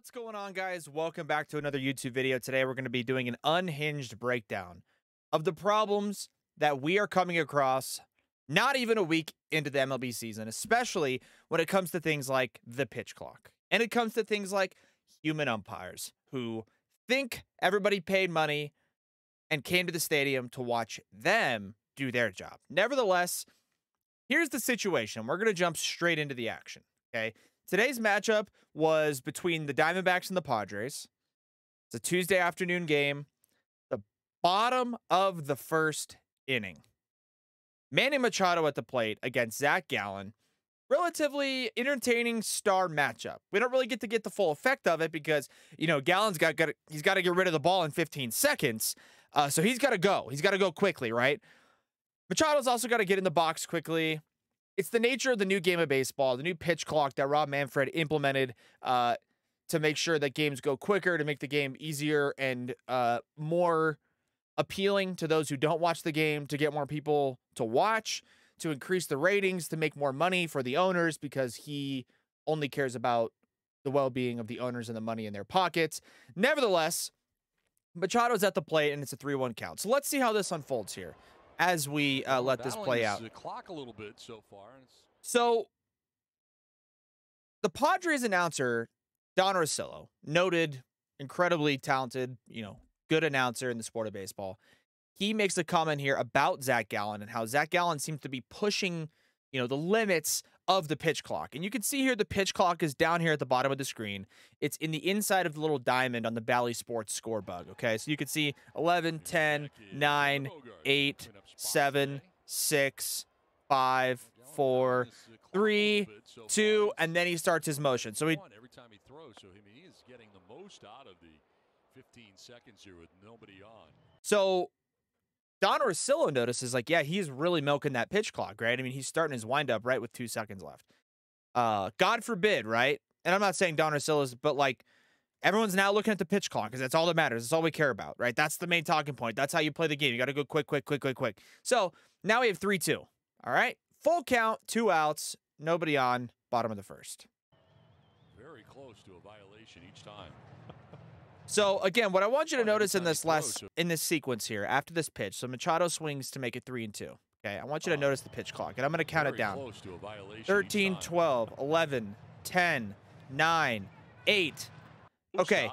What's going on, guys? Welcome back to another YouTube video. Today, we're going to be doing an unhinged breakdown of the problems that we are coming across not even a week into the MLB season, especially when it comes to things like the pitch clock. And it comes to things like human umpires who think everybody paid money and came to the stadium to watch them do their job. Nevertheless, here's the situation. We're going to jump straight into the action. Okay. Today's matchup was between the Diamondbacks and the Padres. It's a Tuesday afternoon game. The bottom of the first inning. Manny Machado at the plate against Zach Gallen. Relatively entertaining star matchup. We don't really get to get the full effect of it because, you know, Gallen's got, got he's got to get rid of the ball in 15 seconds. Uh, so he's got to go. He's got to go quickly, right? Machado's also got to get in the box quickly it's the nature of the new game of baseball, the new pitch clock that Rob Manfred implemented uh, to make sure that games go quicker, to make the game easier and uh, more appealing to those who don't watch the game, to get more people to watch, to increase the ratings, to make more money for the owners because he only cares about the well being of the owners and the money in their pockets. Nevertheless, Machado's at the plate and it's a 3 1 count. So let's see how this unfolds here as we uh, let this play out. The clock a little bit so far. So the Padres announcer Don Orsillo, noted, incredibly talented, you know, good announcer in the sport of baseball. He makes a comment here about Zach Gallen and how Zach Gallen seems to be pushing, you know, the limits of the pitch clock. And you can see here the pitch clock is down here at the bottom of the screen. It's in the inside of the little diamond on the Bally Sports score bug. Okay, so you can see 11, 10, 9, 8, 7, 6, 5, 4, 3, 2, and then he starts his motion. So he every time he throws, so he is getting the most out of the 15 seconds here with nobody on. So Don Orsillo notices, like, yeah, he's really milking that pitch clock, right? I mean, he's starting his windup right with two seconds left. Uh, God forbid, right? And I'm not saying Don Orsillo's, but like everyone's now looking at the pitch clock because that's all that matters. That's all we care about, right? That's the main talking point. That's how you play the game. You got to go quick, quick, quick, quick, quick. So now we have 3 2. All right. Full count, two outs, nobody on, bottom of the first. Very close to a violation each time. So again, what I want you to notice in this last in this sequence here, after this pitch, so Machado swings to make it three and two. Okay, I want you to notice the pitch clock, and I'm going to count it down. 13, 12, 11, 10, 9, 8. Okay,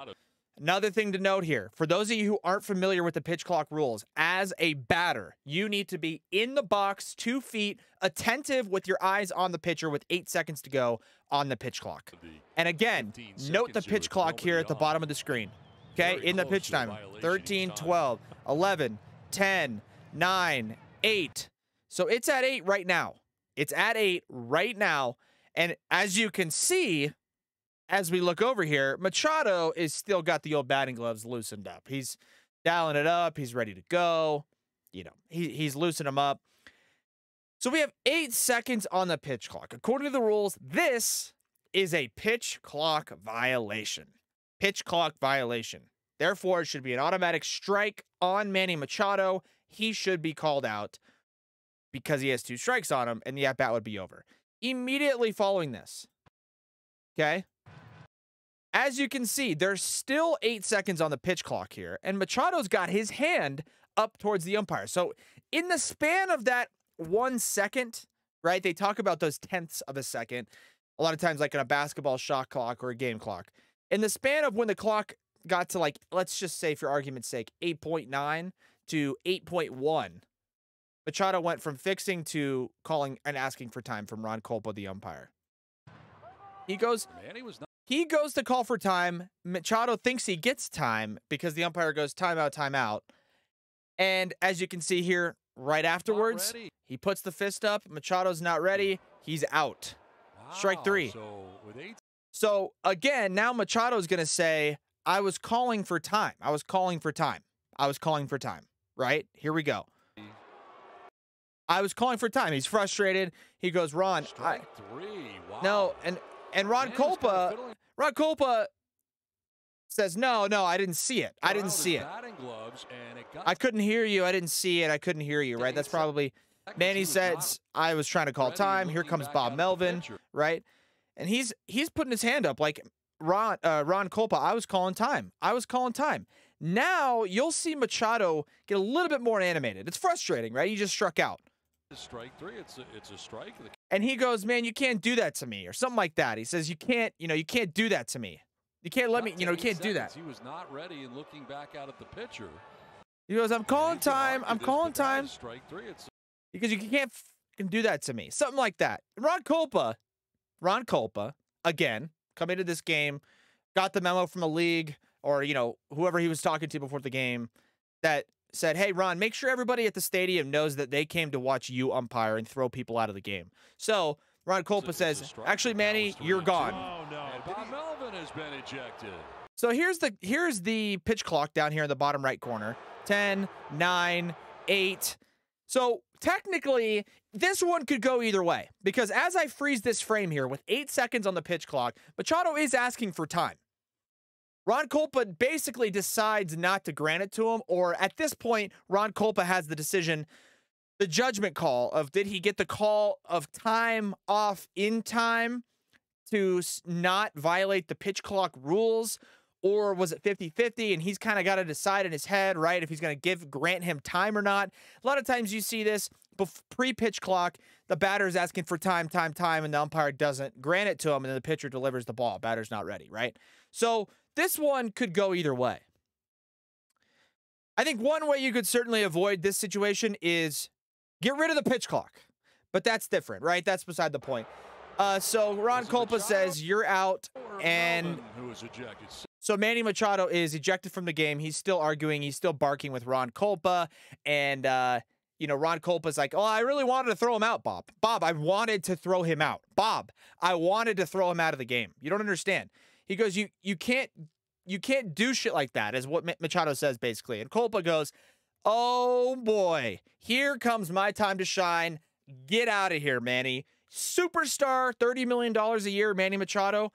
another thing to note here. For those of you who aren't familiar with the pitch clock rules, as a batter, you need to be in the box, two feet, attentive with your eyes on the pitcher with eight seconds to go on the pitch clock. And again, note the pitch clock here at the bottom of the screen. Okay, in the pitch time 13, 12, 11, 10, 9, 8. So it's at 8 right now. It's at 8 right now. And as you can see, as we look over here, Machado is still got the old batting gloves loosened up. He's dialing it up. He's ready to go. You know, he, he's loosening them up. So we have eight seconds on the pitch clock. According to the rules, this is a pitch clock violation pitch clock violation. Therefore, it should be an automatic strike on Manny Machado. He should be called out because he has two strikes on him, and the at bat would be over. Immediately following this, okay, as you can see, there's still eight seconds on the pitch clock here, and Machado's got his hand up towards the umpire. So, in the span of that one second, right, they talk about those tenths of a second, a lot of times, like in a basketball shot clock or a game clock in the span of when the clock got to like, let's just say for argument's sake, 8.9 to 8.1, Machado went from fixing to calling and asking for time from Ron Kulpa, the umpire. He goes, man he goes to call for time. Machado thinks he gets time because the umpire goes timeout, timeout. And as you can see here, right afterwards, he puts the fist up. Machado's not ready. He's out. Wow. Strike three. So with eight so again, now Machado is going to say, I was calling for time. I was calling for time. I was calling for time. Right? Here we go. I was calling for time. He's frustrated. He goes, Ron. I, wow. No, and and Ron Kulpa, Ron Kulpa says, no, no, I didn't see it. I didn't see it. I couldn't hear you. I didn't see it. I couldn't hear you. Right? That's probably. Manny says, I was trying to call time. Here comes Bob Melvin. Right? And he's he's putting his hand up like Ron uh, Ron Kulpa, I was calling time. I was calling time. Now you'll see Machado get a little bit more animated. It's frustrating, right? He just struck out. Strike three. It's a, it's a strike. And he goes, "Man, you can't do that to me," or something like that. He says, "You can't, you know, you can't do that to me. You can't let me, you know, you can't seconds. do that." He was not ready and looking back out at the pitcher. He goes, "I'm calling time. I'm calling time." Strike three. It's because you can't f- do that to me. Something like that. Ron Kulpa, Ron Kulpa, again, come into this game, got the memo from the league or, you know, whoever he was talking to before the game that said, Hey, Ron, make sure everybody at the stadium knows that they came to watch you umpire and throw people out of the game. So Ron Kulpa says, Actually, Manny, you're gone. Oh, no. Bob Melvin has been ejected. So here's the here's the pitch clock down here in the bottom right corner. 10, 9, 8. So technically, this one could go either way because as I freeze this frame here with eight seconds on the pitch clock, Machado is asking for time. Ron Kulpa basically decides not to grant it to him, or at this point, Ron Kulpa has the decision, the judgment call of did he get the call of time off in time to not violate the pitch clock rules, or was it 50-50 and he's kind of got to decide in his head right if he's going to give grant him time or not. A lot of times you see this pre-pitch clock the batter is asking for time time time and the umpire doesn't grant it to him and then the pitcher delivers the ball. Batter's not ready right? So this one could go either way. I think one way you could certainly avoid this situation is get rid of the pitch clock but that's different right? That's beside the point uh, so Ron Kulpa says you're out, and so Manny Machado is ejected from the game. He's still arguing. He's still barking with Ron Kulpa, and uh, you know Ron Kulpa's like, "Oh, I really wanted to throw him out, Bob. Bob, I wanted to throw him out. Bob, I wanted to throw him out of the game. You don't understand." He goes, "You you can't you can't do shit like that," is what Machado says basically. And Kulpa goes, "Oh boy, here comes my time to shine. Get out of here, Manny." Superstar, $30 million a year, Manny Machado,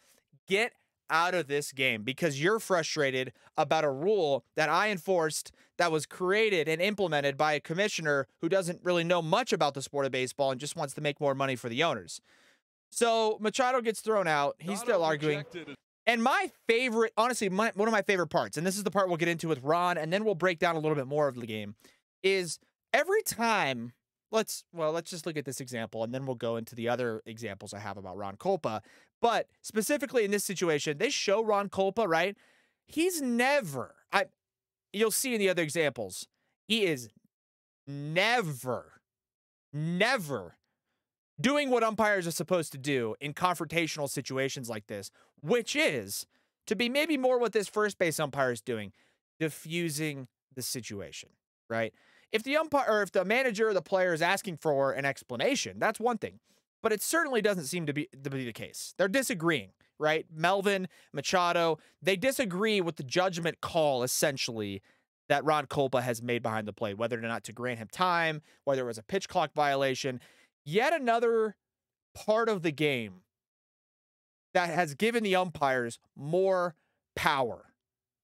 get out of this game because you're frustrated about a rule that I enforced that was created and implemented by a commissioner who doesn't really know much about the sport of baseball and just wants to make more money for the owners. So Machado gets thrown out. He's still arguing. And my favorite, honestly, my, one of my favorite parts, and this is the part we'll get into with Ron, and then we'll break down a little bit more of the game, is every time let's well let's just look at this example and then we'll go into the other examples i have about ron kulpa but specifically in this situation they show ron kulpa right? He's never i you'll see in the other examples he is never never doing what umpires are supposed to do in confrontational situations like this which is to be maybe more what this first base umpire is doing diffusing the situation right if the umpire or if the manager or the player is asking for an explanation, that's one thing. But it certainly doesn't seem to be to be the case. They're disagreeing, right? Melvin, Machado, they disagree with the judgment call essentially that Ron Kulpa has made behind the plate, whether or not to grant him time, whether it was a pitch clock violation. Yet another part of the game that has given the umpires more power,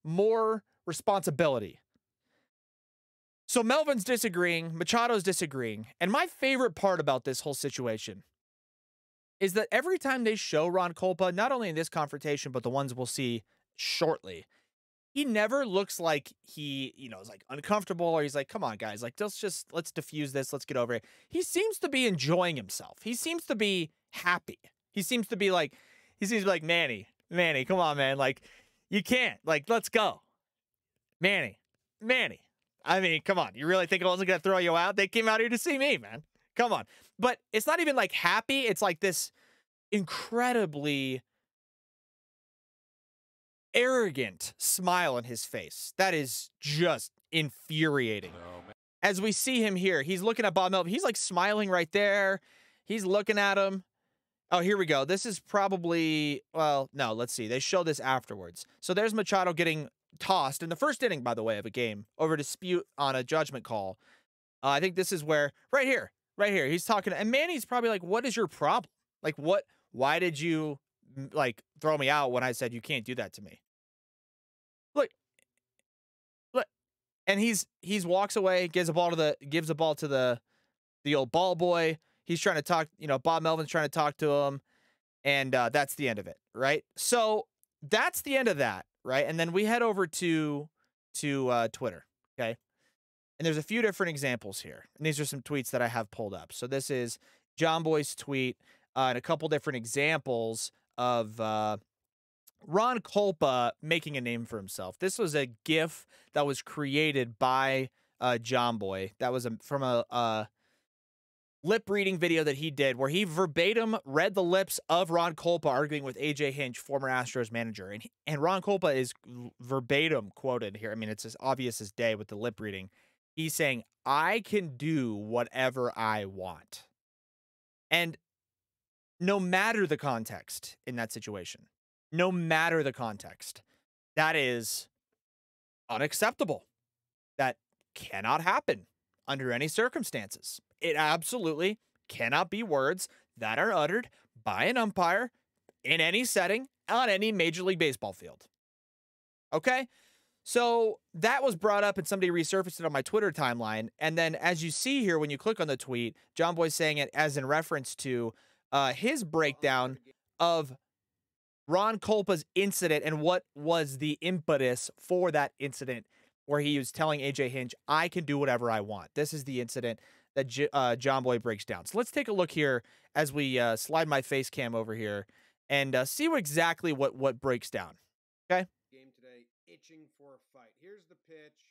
more responsibility. So Melvin's disagreeing, Machado's disagreeing. And my favorite part about this whole situation is that every time they show Ron Kulpa, not only in this confrontation, but the ones we'll see shortly, he never looks like he, you know, is like uncomfortable or he's like, come on, guys, like, let's just, let's diffuse this, let's get over it. He seems to be enjoying himself. He seems to be happy. He seems to be like, he seems like, Manny, Manny, come on, man. Like, you can't. Like, let's go. Manny, Manny, I mean, come on. You really think I wasn't going to throw you out? They came out here to see me, man. Come on. But it's not even like happy. It's like this incredibly arrogant smile on his face. That is just infuriating. Oh, As we see him here, he's looking at Bob Melvin. He's like smiling right there. He's looking at him. Oh, here we go. This is probably, well, no, let's see. They show this afterwards. So there's Machado getting tossed in the first inning, by the way, of a game over dispute on a judgment call. Uh, I think this is where, right here, right here, he's talking, and Manny's probably like, "What is your problem? Like, what? Why did you like throw me out when I said you can't do that to me?" Look, look, and he's he's walks away, gives a ball to the gives a ball to the the old ball boy. He's trying to talk, you know, Bob Melvin's trying to talk to him, and uh, that's the end of it, right? So that's the end of that, right? And then we head over to to uh, Twitter, okay? And there's a few different examples here. And these are some tweets that I have pulled up. So this is Jomboy's tweet uh, and a couple different examples of uh, Ron Kulpa making a name for himself. This was a GIF that was created by uh, Boy. That was a, from a, a lip reading video that he did where he verbatim read the lips of Ron Kulpa arguing with AJ Hinch, former Astros manager. And, and Ron Kulpa is verbatim quoted here. I mean, it's as obvious as day with the lip reading. He's saying, I can do whatever I want. And no matter the context in that situation, no matter the context, that is unacceptable. That cannot happen under any circumstances. It absolutely cannot be words that are uttered by an umpire in any setting on any Major League Baseball field. Okay? So that was brought up and somebody resurfaced it on my Twitter timeline. And then as you see here, when you click on the tweet, Jomboy's saying it as in reference to uh, his breakdown of Ron Kulpa's incident and what was the impetus for that incident where he was telling AJ Hinch, I can do whatever I want. This is the incident that J- uh, Jomboy breaks down. So let's take a look here as we uh, slide my face cam over here and uh, see what exactly what, what breaks down. Okay. Game today, itching for a fight. Here's the pitch.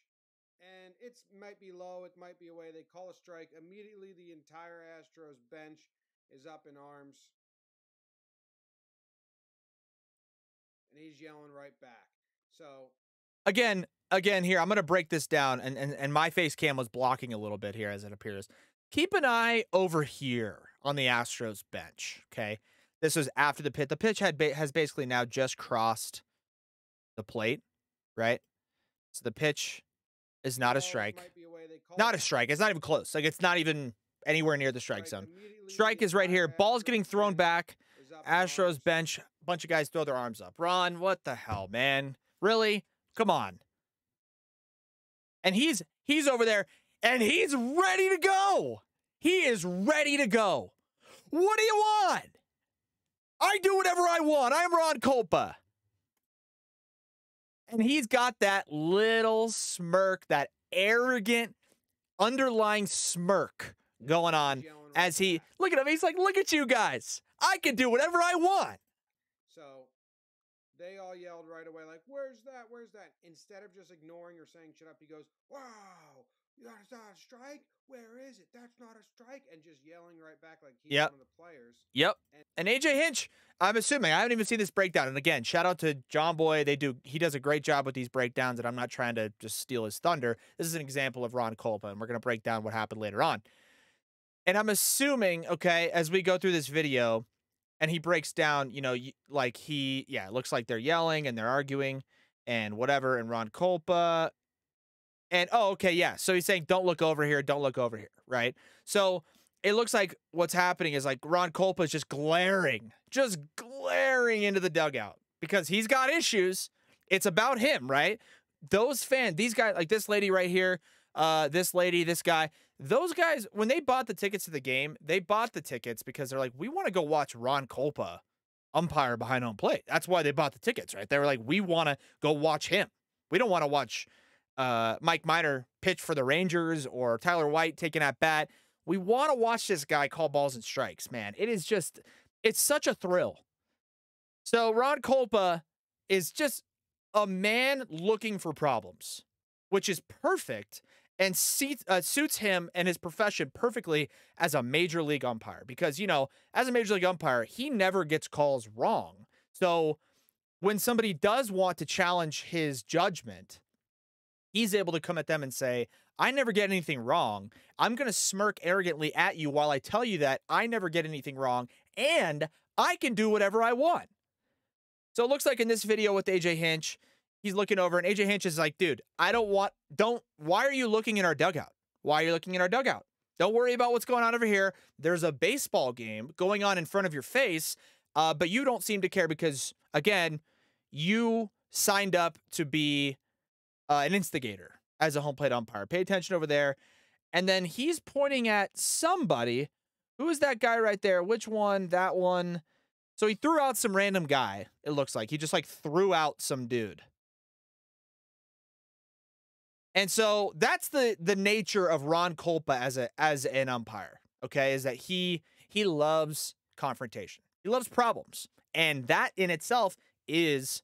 And it might be low, it might be away. They call a strike. Immediately, the entire Astros bench is up in arms. And he's yelling right back. So again, again here, I'm gonna break this down, and and, and my face cam was blocking a little bit here as it appears. Keep an eye over here on the Astros bench. Okay, this was after the pit. The pitch had ba- has basically now just crossed the plate, right? So the pitch is not a strike. Not a strike. It's not even close. Like it's not even anywhere near the strike zone. Strike is right here. Ball's getting thrown back. Astros bench. Bunch of guys throw their arms up. Ron, what the hell, man? Really? Come on. And he's he's over there and he's ready to go. He is ready to go. What do you want? I do whatever I want. I'm Ron Kulpa. And he's got that little smirk, that arrogant underlying smirk going on as he look at him. He's like, "Look at you guys! I can do whatever I want." They all yelled right away, like, "Where's that? Where's that?" Instead of just ignoring or saying "shut up," he goes, "Wow, that's not a strike. Where is it? That's not a strike," and just yelling right back like he's yep. one of the players. Yep. And, and AJ Hinch, I'm assuming I haven't even seen this breakdown. And again, shout out to Jomboy. They do he does a great job with these breakdowns, and I'm not trying to just steal his thunder. This is an example of Ron Kulpa, and we're gonna break down what happened later on. And I'm assuming, okay, as we go through this video, and he breaks down, you know, like he, yeah, it looks like they're yelling and they're arguing and whatever. And Ron Kulpa, and oh, okay, yeah. So he's saying, don't look over here, don't look over here, right? So it looks like what's happening is like Ron Kulpa is just glaring, just glaring into the dugout because he's got issues. It's about him, right? Those fans, these guys, like this lady right here, uh, this lady, this guy, those guys, when they bought the tickets to the game, they bought the tickets because they're like, we want to go watch Ron Kulpa umpire behind home plate. That's why they bought the tickets, right? They were like, we want to go watch him. We don't want to watch uh, Mike Minor pitch for the Rangers or Tyler White taking at bat. We want to watch this guy call balls and strikes, man. It is just, it's such a thrill. So Ron Kulpa is just a man looking for problems, which is perfect and uh, suits him and his profession perfectly as a major league umpire because you know as a major league umpire he never gets calls wrong. So when somebody does want to challenge his judgment he's able to come at them and say i never get anything wrong. I'm going to smirk arrogantly at you while i tell you that i never get anything wrong and i can do whatever i want. So it looks like in this video with aj hinch he's looking over, and AJ Hinch is like, dude, I don't want, don't, why are you looking in our dugout? Why are you looking in our dugout? Don't worry about what's going on over here. There's a baseball game going on in front of your face, uh, but you don't seem to care because, again, you signed up to be uh, an instigator as a home plate umpire. Pay attention over there. And then he's pointing at somebody. Who is that guy right there? Which one? That one. So he threw out some random guy, it looks like. He just like threw out some dude. And so that's the the nature of Ron Kulpa as a as an umpire, okay? Is that he he loves confrontation. He loves problems. And that in itself is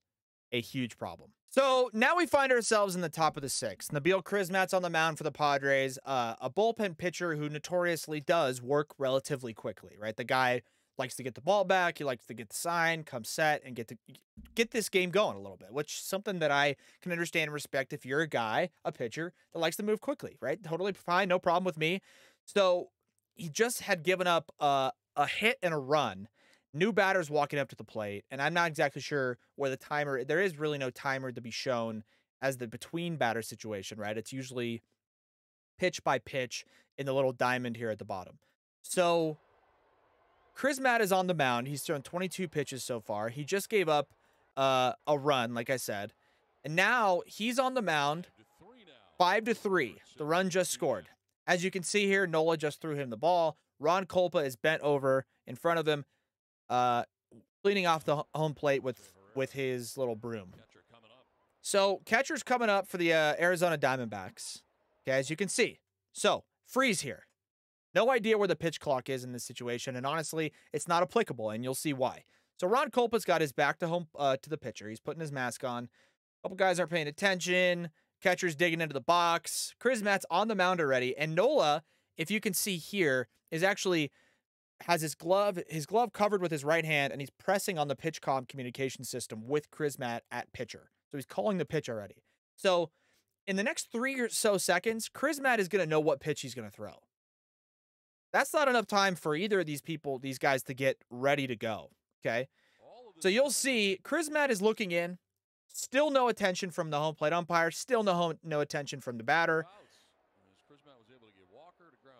a huge problem. So now we find ourselves in the top of the sixth. Nabil Crismatt's on the mound for the Padres, uh, a bullpen pitcher who notoriously does work relatively quickly, right? The guy likes to get the ball back, he likes to get the sign, come set, and get to get this game going a little bit, which is something that I can understand and respect if you're a guy, a pitcher that likes to move quickly, right? Totally fine, no problem with me. So he just had given up uh, a hit and a run new batters walking up to the plate, and I'm not exactly sure where the timer. There is really no timer to be shown as the between batter situation, right? It's usually pitch by pitch in the little diamond here at the bottom. So Crismatt is on the mound. He's thrown 22 pitches so far. He just gave up uh, a run, like I said, and now he's on the mound. Five to three. The run just scored. As you can see here, Nola just threw him the ball. Ron Kulpa is bent over in front of him uh, cleaning off the home plate with with his little broom. So catcher's coming up for the uh, Arizona Diamondbacks. Okay, as you can see. So freeze here. No idea where the pitch clock is in this situation, and honestly, it's not applicable, and you'll see why. So Ron Kulpa's got his back to home uh, to the pitcher. He's putting his mask on. A couple guys aren't paying attention. Catcher's digging into the box. Crismatt's on the mound already, and Nola, if you can see here, is actually has his glove his glove covered with his right hand and he's pressing on the PitchCom communication system with Crismatt at pitcher. So he's calling the pitch already. So in the next three or so seconds, Crismatt is going to know what pitch he's going to throw. That's not enough time for either of these people, these guys, to get ready to go. Okay. So you'll see Crismatt is looking in. Still no attention from the home plate umpire. Still no home, no attention from the batter.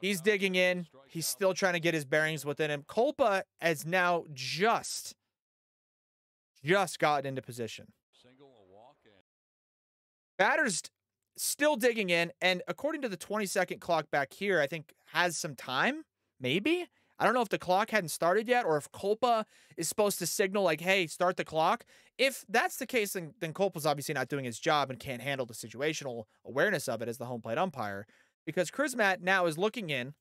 He's digging in. He's still trying to get his bearings within him. Kulpa has now just, just gotten into position. Batter's still digging in, and according to the 20 second clock back here, I think has some time, maybe. I don't know if the clock hadn't started yet or if Kulpa is supposed to signal like, hey, start the clock. If that's the case, then, then Kulpa's obviously not doing his job and can't handle the situational awareness of it as the home plate umpire because Crismatt now is looking in,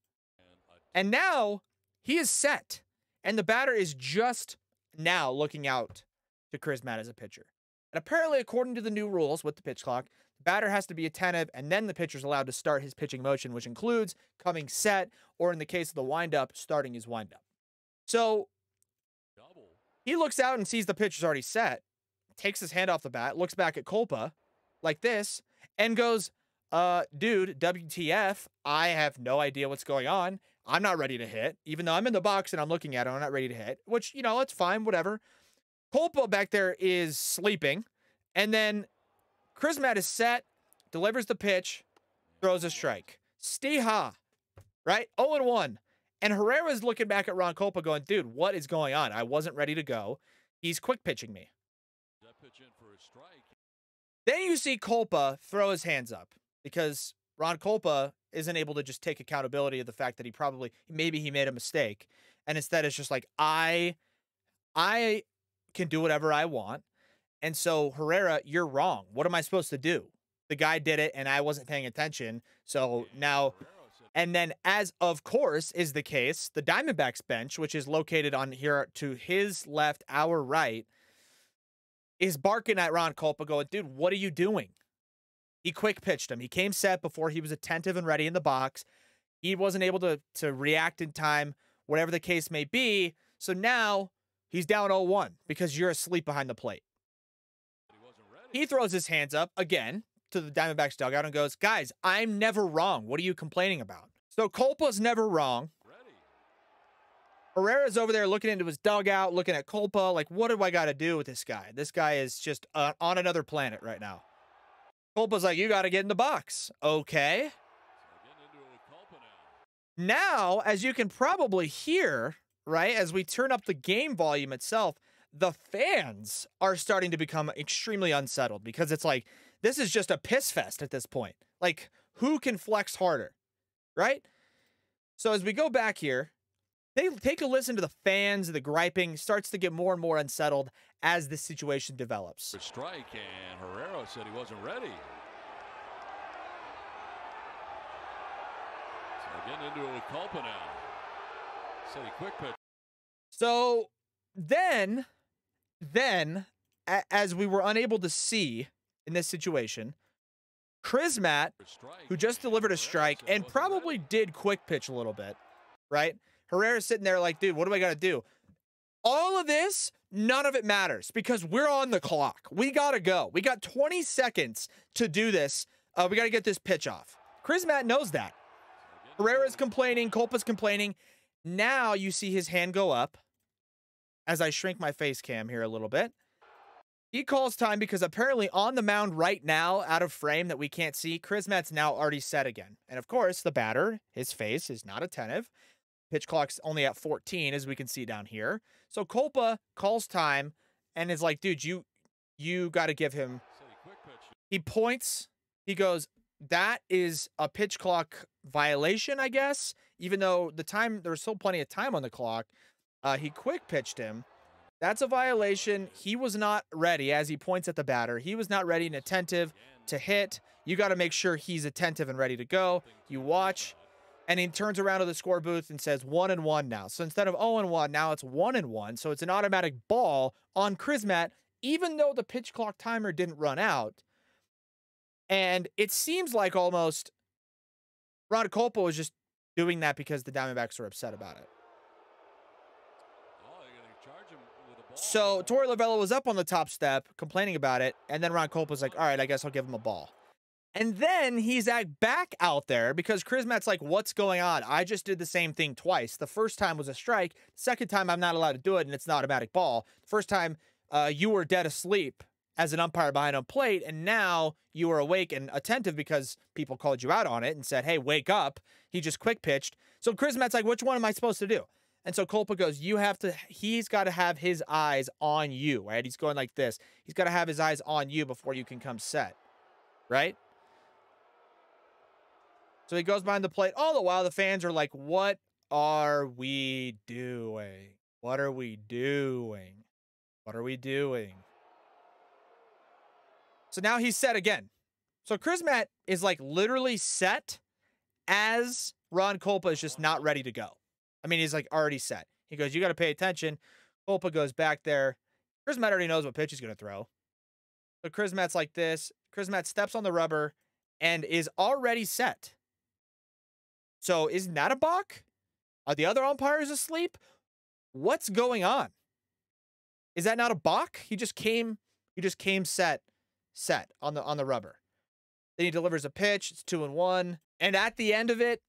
and now he is set, and the batter is just now looking out to Crismatt as a pitcher. And apparently, according to the new rules with the pitch clock, batter has to be attentive, and then the pitcher's allowed to start his pitching motion, which includes coming set, or in the case of the windup, starting his windup. So he looks out and sees the pitcher's already set, takes his hand off the bat, looks back at Kulpa like this, and goes, uh, dude, WTF, I have no idea what's going on. I'm not ready to hit, even though I'm in the box and I'm looking at it. I'm not ready to hit, which, you know, it's fine, whatever. Kulpa back there is sleeping. And then Crismatt is set, delivers the pitch, throws a strike. Stiha, right? 0 1. And Herrera's looking back at Ron Kulpa going, dude, what is going on? I wasn't ready to go. He's quick pitching me. Then you see Kulpa throw his hands up because Ron Kulpa isn't able to just take accountability of the fact that he probably maybe he made a mistake and instead it's just like I I can do whatever I want. And so Herrera, you're wrong. What am I supposed to do? The guy did it and I wasn't paying attention. So now and then as of course is the case, the Diamondbacks bench, which is located on here to his left, our right, is barking at Ron Kulpa going, dude, what are you doing? He quick pitched him. He came set before he was attentive and ready in the box. He wasn't able to to react in time, whatever the case may be. So now he's down 0-1 because you're asleep behind the plate. He throws his hands up again to the Diamondbacks dugout and goes, "Guys, I'm never wrong. What are you complaining about?" So Kulpa's never wrong. Herrera's over there looking into his dugout, looking at Kulpa, like, what do I got to do with this guy? This guy is just uh, on another planet right now. Kulpa's like, you got to get in the box. Okay. Now, as you can probably hear, right, as we turn up the game volume itself, the fans are starting to become extremely unsettled because it's like, this is just a piss fest at this point. Like, who can flex harder, right? So as we go back here, They take a listen to the fans, the griping starts to get more and more unsettled as the situation develops. Strike and Herrera said he wasn't ready. So getting into it with Kulpa now. Said he quick pitch. So then, then, as we were unable to see in this situation, Crismatt, who just delivered a strike and probably did quick pitch a little bit, right? Herrera's sitting there like, dude, what do I got to do? All of this, none of it matters because we're on the clock. We got to go. We got 20 seconds to do this. Uh, we got to get this pitch off. Crismatt knows that. Herrera's complaining, Kulpa's complaining. Now you see his hand go up as I shrink my face cam here a little bit. He calls time because apparently on the mound right now, out of frame that we can't see, Crismatt's now already set again. And of course, the batter, his face is not attentive. Pitch clock's only at 14, as we can see down here. So Kulpa calls time and is like, dude, you you gotta give him. He points, he goes, that is a pitch clock violation, I guess. Even though the time there was still plenty of time on the clock. Uh, he quick pitched him. That's a violation. He was not ready, as he points at the batter. He was not ready and attentive to hit. You got to make sure he's attentive and ready to go. You watch, and he turns around to the score booth and says one and one now. So instead of 0 and 1, now it's 1 and 1. So it's an automatic ball on Crismatt, even though the pitch clock timer didn't run out. And it seems like almost Ron Kulpa was just doing that because the Diamondbacks were upset about it. So Torey Lovullo was up on the top step complaining about it, and then Ron Kulpa was like, "All right, I guess I'll give him a ball." And then he's back out there because Crismatt's like, "What's going on? I just did the same thing twice. The first time was a strike. Second time I'm not allowed to do it, and it's an automatic ball. First time uh, you were dead asleep as an umpire behind a plate, and now you are awake and attentive because people called you out on it and said, "Hey, wake up." He just quick pitched. So Crismatt's like, "Which one am I supposed to do?" And so Kulpa goes, You have to, he's got to have his eyes on you, right? He's going like this. He's got to have his eyes on you before you can come set, right? So he goes behind the plate. All the while, the fans are like, What are we doing? What are we doing? What are we doing? So now he's set again. So Crismatt is like literally set as Ron Kulpa is just not ready to go. I mean, he's like already set. He goes, You got to pay attention. Kulpa goes back there. Crismatt already knows what pitch he's going to throw. So Crismatt's like this. Crismatt steps on the rubber and is already set. So isn't that a balk? Are the other umpires asleep? What's going on? Is that not a balk? He just came, he just came set, set on the on the rubber. Then he delivers a pitch. It's two and one. And at the end of it,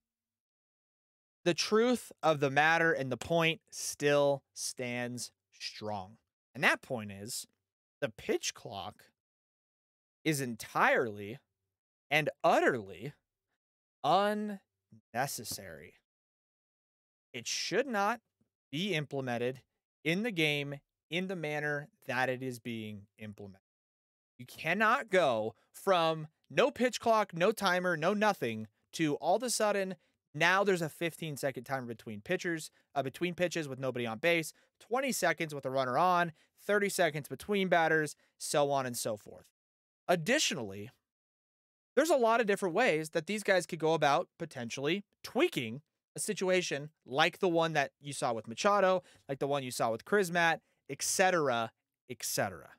the truth of the matter and the point still stands strong. And that point is the pitch clock is entirely and utterly unnecessary. It should not be implemented in the game in the manner that it is being implemented. You cannot go from no pitch clock, no timer, no nothing to all of a sudden now there's a 15 second timer between pitchers, uh, between pitches with nobody on base, 20 seconds with a runner on, 30 seconds between batters, so on and so forth. Additionally, there's a lot of different ways that these guys could go about potentially tweaking a situation like the one that you saw with Machado, like the one you saw with Chris Crismatt, etc., etc.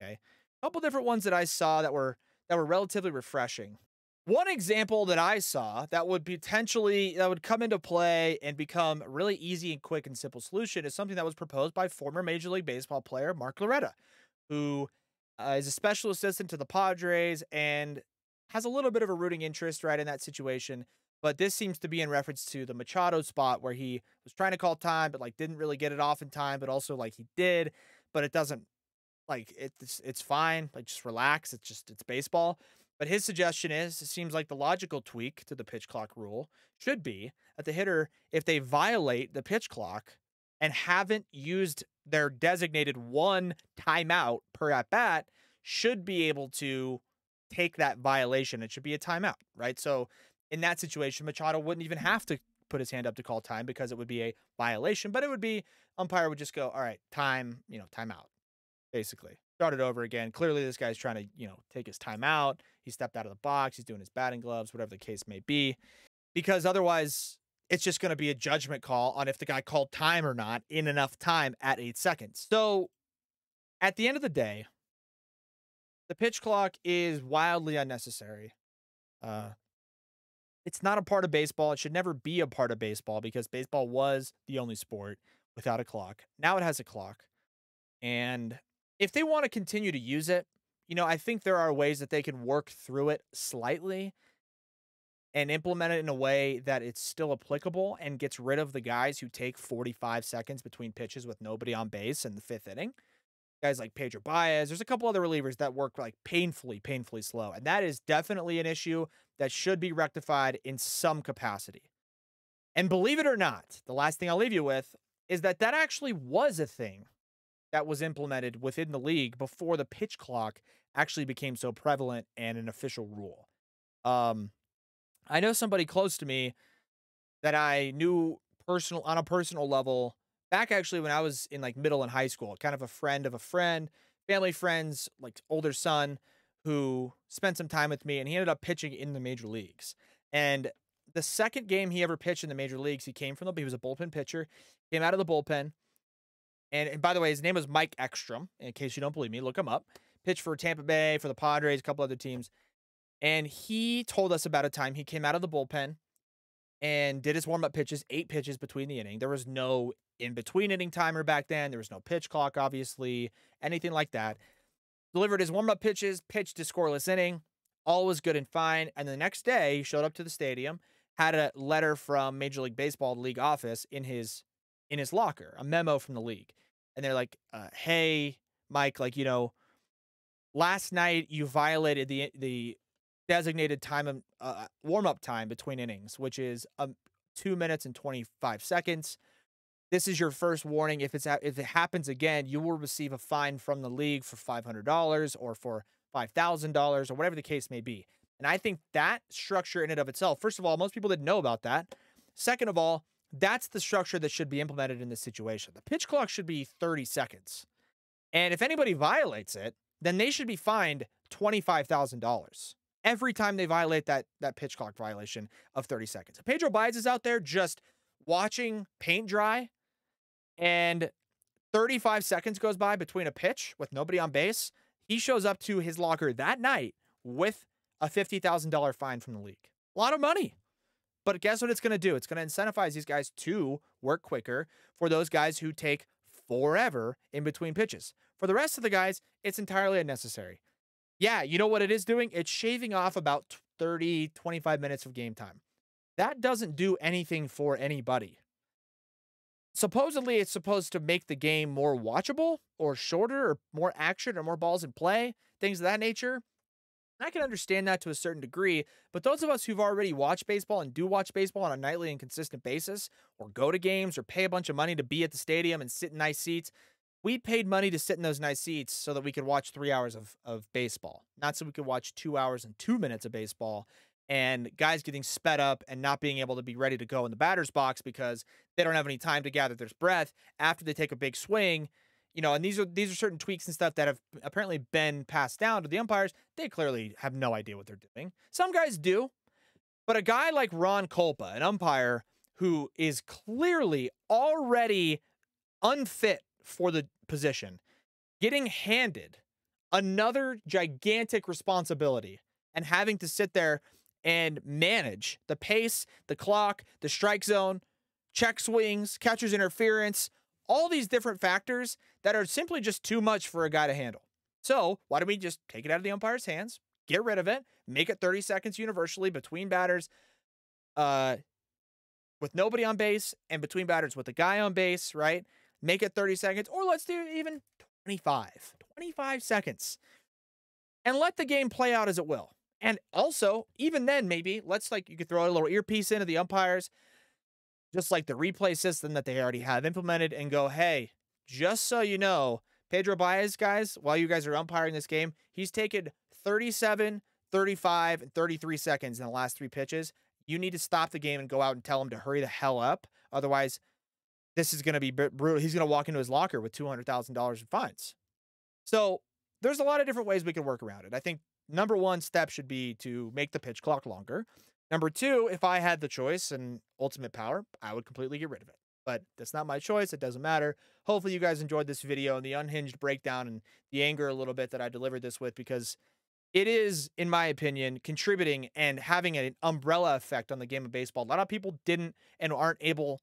Okay, a couple different ones that I saw that were that were relatively refreshing. One example that I saw that would potentially that would come into play and become really easy and quick and simple solution is something that was proposed by former Major League Baseball player Mark Loretta, who uh, is a special assistant to the Padres and has a little bit of a rooting interest right in that situation. But this seems to be in reference to the Machado spot where he was trying to call time, but like didn't really get it off in time, but also like he did, but it doesn't like it's it's fine. Like just relax. It's just it's baseball. But his suggestion is it seems like the logical tweak to the pitch clock rule should be that the hitter, if they violate the pitch clock and haven't used their designated one timeout per at bat, should be able to take that violation. It should be a timeout, right? So in that situation, Machado wouldn't even have to put his hand up to call time because it would be a violation, but it would be umpire would just go, all right, time, you know, timeout, basically. Start it over again. Clearly, this guy's trying to, you know, take his time out. He stepped out of the box. He's doing his batting gloves, whatever the case may be, because otherwise, it's just going to be a judgment call on if the guy called time or not in enough time at eight seconds. So, at the end of the day, the pitch clock is wildly unnecessary. Uh, it's not a part of baseball. It should never be a part of baseball because baseball was the only sport without a clock. Now it has a clock. And if they want to continue to use it, you know, I think there are ways that they can work through it slightly and implement it in a way that it's still applicable and gets rid of the guys who take 45 seconds between pitches with nobody on base in the fifth inning. Guys like Pedro Baez, there's a couple other relievers that work like painfully, painfully slow. And that is definitely an issue that should be rectified in some capacity. And believe it or not, the last thing I'll leave you with is that that actually was a thing that was implemented within the league before the pitch clock actually became so prevalent and an official rule. Um, I know somebody close to me that I knew personal on a personal level back actually when I was in like middle and high school, kind of a friend of a friend, family friends, like older son who spent some time with me and he ended up pitching in the major leagues. And the second game he ever pitched in the major leagues, he came from the he was a bullpen pitcher, came out of the bullpen. And, and by the way, his name was Mike Ekstrom. In case you don't believe me, look him up. Pitched for Tampa Bay, for the Padres, a couple other teams. And he told us about a time he came out of the bullpen and did his warm up pitches, eight pitches between the inning. There was no in between inning timer back then. There was no pitch clock, obviously, anything like that. Delivered his warm up pitches, pitched a scoreless inning. All was good and fine. And the next day, he showed up to the stadium, had a letter from Major League Baseball league office in his in his locker, a memo from the league, and they're like, uh, "Hey, Mike, like you know, last night you violated the the designated time of uh, warm up time between innings, which is um, two minutes and 25 seconds. This is your first warning. If it's if it happens again, you will receive a fine from the league for $500 or for $5,000 or whatever the case may be. And I think that structure in and of itself, first of all, most people didn't know about that. Second of all, that's the structure that should be implemented in this situation. The pitch clock should be 30 seconds. And if anybody violates it, then they should be fined $25,000 every time they violate that that pitch clock violation of 30 seconds. Pedro Baez is out there just watching paint dry and 35 seconds goes by between a pitch with nobody on base, he shows up to his locker that night with a $50,000 fine from the league. A lot of money. But guess what it's going to do? It's going to incentivize these guys to work quicker for those guys who take forever in between pitches. For the rest of the guys, it's entirely unnecessary yeah, you know what it is doing? It's shaving off about 30, 25 minutes of game time. That doesn't do anything for anybody. Supposedly, it's supposed to make the game more watchable or shorter or more action or more balls in play, things of that nature. I can understand that to a certain degree, but those of us who've already watched baseball and do watch baseball on a nightly and consistent basis, or go to games or pay a bunch of money to be at the stadium and sit in nice seats, we paid money to sit in those nice seats so that we could watch three hours of, of baseball, not so we could watch two hours and two minutes of baseball and guys getting sped up and not being able to be ready to go in the batter's box because they don't have any time to gather their breath after they take a big swing. You know, and these are these are certain tweaks and stuff that have apparently been passed down to the umpires. They clearly have no idea what they're doing. Some guys do, but a guy like Ron Kulpa, an umpire who is clearly already unfit for the position, getting handed another gigantic responsibility and having to sit there and manage the pace, the clock, the strike zone, check swings, catcher's interference, all these different factors that are simply just too much for a guy to handle. So, why don't we just take it out of the umpire's hands, get rid of it, make it 30 seconds universally between batters, uh, with nobody on base, and between batters with a guy on base, right? make it 30 seconds, or let's do even 25, 25 seconds, and let the game play out as it will. And also, even then, maybe let's like you could throw a little earpiece into the umpires, just like the replay system that they already have implemented, and go, hey, just so you know, Pedro Baez, guys, while you guys are umpiring this game, he's taken 37, 35, and 33 seconds in the last three pitches. you need to stop the game and go out and tell him to hurry the hell up. Otherwise, this is going to be brutal. He's going to walk into his locker with $200,000 in fines. So there's a lot of different ways we can work around it. I think number one step should be to make the pitch clock longer. Number two, if I had the choice and ultimate power, I would completely get rid of it. But that's not my choice. It doesn't matter. Hopefully, you guys enjoyed this video and the unhinged breakdown and the anger a little bit that I delivered this with because it is, in my opinion, contributing and having an umbrella effect on the game of baseball. A lot of people didn't and aren't able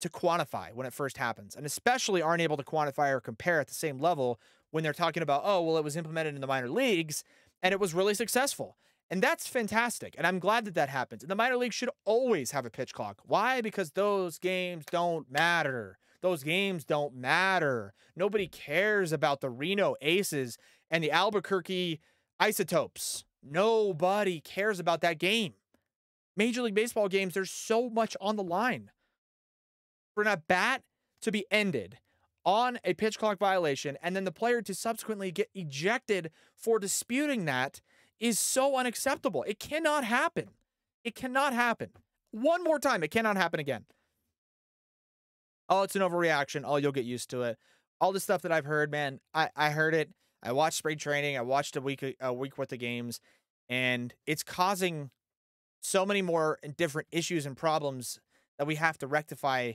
to quantify when it first happens, and especially aren't able to quantify or compare at the same level when they're talking about, oh, well, it was implemented in the minor leagues and it was really successful. And that's fantastic. And I'm glad that that happens. And the minor league should always have a pitch clock. Why? Because those games don't matter. Those games don't matter. Nobody cares about the Reno Aces and the Albuquerque Isotopes. Nobody cares about that game. Major League Baseball games, there's so much on the line. For an bat to be ended on a pitch clock violation and then the player to subsequently get ejected for disputing that is so unacceptable. It cannot happen. It cannot happen. One more time, it cannot happen again. Oh, it's an overreaction. Oh, you'll get used to it. All the stuff that I've heard, man, I, I heard it. I watched spring training. I watched a week a week worth of games, and it's causing so many more different issues and problems that we have to rectify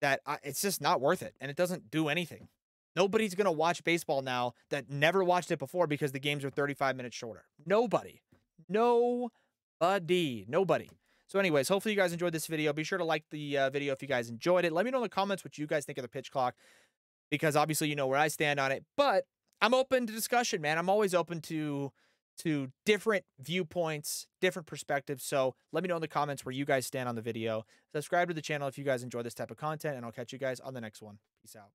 that I, it's just not worth it and it doesn't do anything. Nobody's going to watch baseball now that never watched it before because the games are 35 minutes shorter. Nobody. Nobody. Nobody. So, anyways, hopefully you guys enjoyed this video. Be sure to like the uh, video if you guys enjoyed it. Let me know in the comments what you guys think of the pitch clock because obviously you know where I stand on it. But I'm open to discussion, man. I'm always open to to different viewpoints, different perspectives. So let me know in the comments where you guys stand on the video. Subscribe to the channel if you guys enjoy this type of content, and I'll catch you guys on the next one. Peace out.